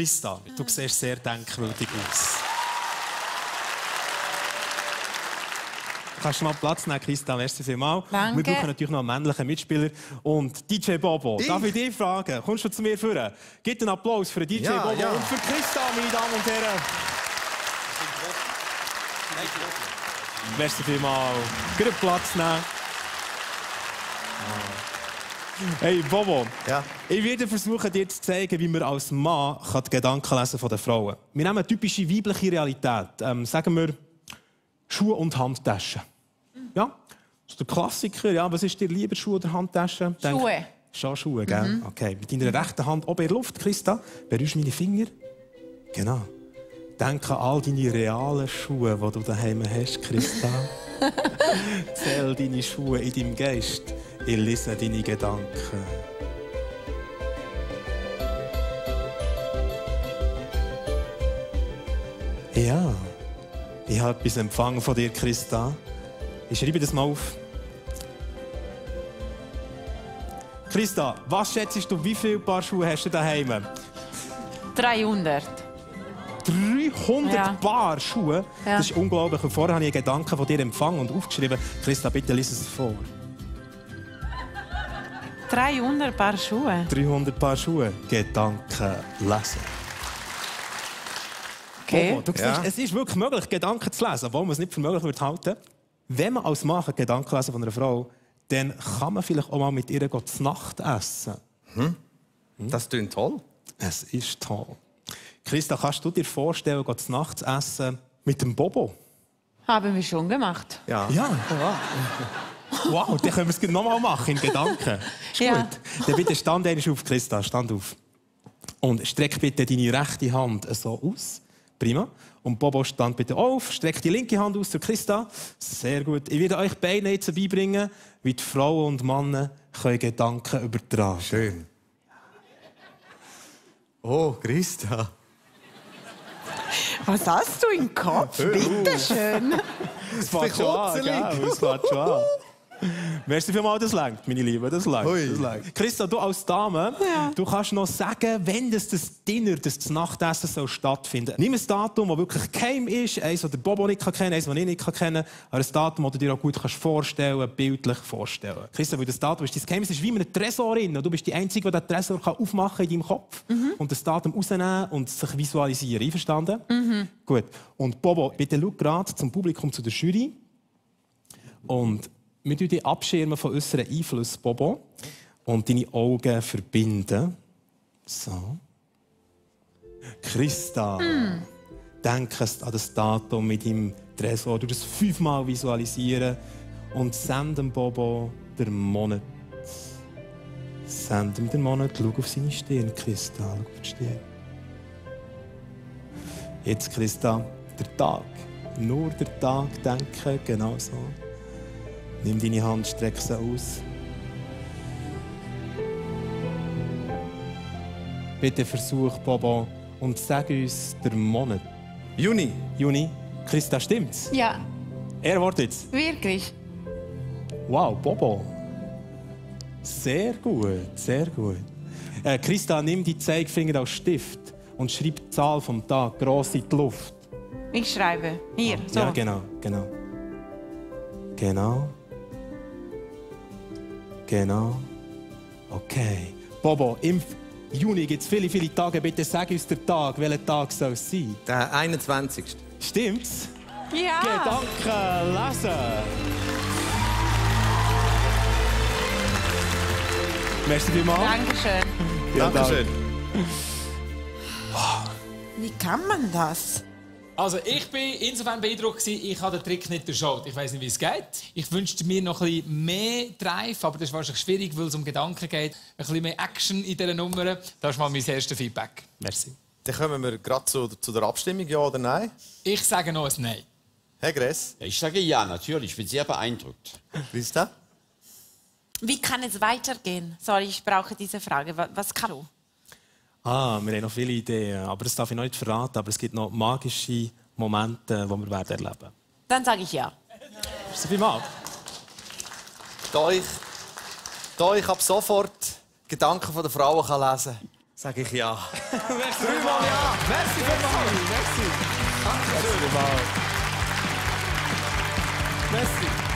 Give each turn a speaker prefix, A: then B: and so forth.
A: Christa, du siehst sehr denkwürdig aus. Kannst du mal Platz nehmen, Christa? Merci vielmals.
B: Danke.
A: Wir brauchen natürlich noch einen männlichen Mitspieler. Und DJ Bobo,
C: Ich?
A: darf ich dich fragen? Kommst du zu mir führen? Gib einen Applaus für DJ
C: Ja,
A: Bobo
C: ja.
A: und für Christa, meine Damen und Herren. Merci vielmals. Guten Platz nehmen. Hey Bobo,
C: Ja.
A: ich werde versuchen, dir zu zeigen, wie man als Mann kann die Gedanken lesen von den Frauen Wir nehmen eine typische weibliche Realität. Ähm, sagen wir Schuhe und Handtaschen. Ja, das ist der Klassiker. Ja, was ist dir lieber, Schuhe oder Handtaschen? Denk-
B: Schuhe.
A: Schon Schuhe, gell? Okay, mit deiner rechten Hand oben in der Luft, Christa, berührst meine Finger. Genau. Denk an all deine realen Schuhe, die du daheim hast, Christa. Zähl deine Schuhe in deinem Geist. Ich lese deine Gedanken. Ja, ich habe etwas empfangen von dir, Christa. Ich schreibe das mal auf. Christa, was schätzt du, wie viele Paar Schuhe hast du daheim?
B: 300.
A: 300
B: Ja.
A: Paar Schuhe?
B: Ja.
A: Das ist unglaublich. Und vorher habe ich einen Gedanken von dir empfangen und aufgeschrieben. Christa, bitte lies es vor.
B: 300 Paar Schuhe.
A: 300 Paar Schuhe. Gedanken lesen.
B: Okay.
A: Bobo, du siehst,
C: Ja.
A: es ist wirklich möglich, Gedanken zu lesen, obwohl man es nicht für möglich würde halten. Wenn man als Mann Gedanken lesen von einer Frau, dann kann man vielleicht auch mal mit ihr zu Nacht essen.
C: Das klingt toll.
A: Es ist toll. Christa, kannst du dir vorstellen, zu Nacht zu essen mit dem Bobo?
B: Haben wir schon gemacht.
C: Ja.
A: Ja. Wow, dann können wir es noch mal machen, in Gedanken. Ist
B: Ja.
A: gut. Dann bitte stand einmal auf, Christa, stand auf. Und streck bitte deine rechte Hand so aus. Prima. Und Bobo, stand bitte auf, streck die linke Hand aus zur Christa. Sehr gut. Ich werde euch beide jetzt beibringen, wie die Frauen und Männer können Gedanken übertragen
C: Schön. Oh, Christa.
B: Was hast du im Kopf? Bitte schön.
A: Es fängt schon an, gell? Es fängt schon an. Merci vielmals, das langt, meine Lieben, das langt.
C: Hui.
A: Das langt. Christa, du als Dame,
B: Ja.
A: du kannst noch sagen, wenn das, das Dinner, das, das Nachtessen soll stattfinden Nimm ein Datum, das wirklich geheim ist, eins, das der Bobo nicht kann kennen eins, das ich nicht kann kennen aber ein Datum, das du dir auch gut kannst vorstellen bildlich vorstellen. Christa, weil das Datum ist dein Geheimnis, ist wie in einem Tresor. drin. Und Du bist die Einzige, die den Tresor kann aufmachen in deinem Kopf und das Datum rausnehmen und sich visualisieren. Einverstanden? Gut. Und Bobo, bitte schau gerade zum Publikum, zu der Jury. Und wir tun dich abschirmen von unseren Einfluss, Bobo. Und deine Augen verbinden. So. Christa, denk an das Datum mit deinem Tresor. Du das fünfmal visualisieren und send dem Bobo den Monat. Send ihm den Monat. Schau auf seine Stirn, Christa. Schau auf die Stirn. Jetzt, Christa, der Tag. Nur der Tag denken, genau so. Nimm deine Hand, streck sie aus. Bitte versuch, Bobo, und sag uns den Monat.
C: Juni.
A: Juni, Christa, stimmt's?
B: Ja,
A: Er wartet's.
B: wirklich.
A: Wow, Bobo. Sehr gut, sehr gut. Äh, Christa, nimm die Zeigefinger als Stift und schreib die Zahl vom Tag gross in die Luft.
B: Ich schreibe. Hier, so.
A: Ja, genau, genau. Genau. Genau. Okay. Bobo, im Juni gibt es viele, viele Tage. Bitte sag uns den Tag. Welcher Tag soll es sein?
C: Der 21.
A: Stimmt's?
B: Ja.
A: Gedanken lesen. Merci vielmals.
B: Dankeschön.
A: Vielen
C: Dankeschön.
B: Wie kann man das?
D: Also ich bin insofern beeindruckt, ich habe den Trick nicht durchschaut. Ich weiß nicht, wie es geht. Ich wünschte mir noch ein bisschen mehr Drive, aber das ist wahrscheinlich schwierig, weil es um Gedanken geht. Ein bisschen mehr Action in dieser Nummer. Das ist mal mein erstes Feedback.
A: Merci.
C: Dann kommen wir gerade zu, zu der Abstimmung, ja oder nein.
D: Ich sage noch ein Nein.
C: Herr Gress,
E: Ich sage ja, natürlich. Ich bin sehr beeindruckt.
C: Christa?
B: Wie kann es weitergehen? Sorry, ich brauche diese Frage. Wa- Was kann du?
A: Ah, wir haben noch viele Ideen, aber das darf ich noch nicht verraten. Aber es gibt noch magische Momente, die wir werden erleben werden.
B: Dann sage ich ja.
A: Merci vielmals.
C: Da ich, da ich ab sofort Gedanken von der Frauen kann lesen kann, Sage ich ja.
A: Merci Dreimal ja. Merci vielmals. Merci. Danke schön. Merci.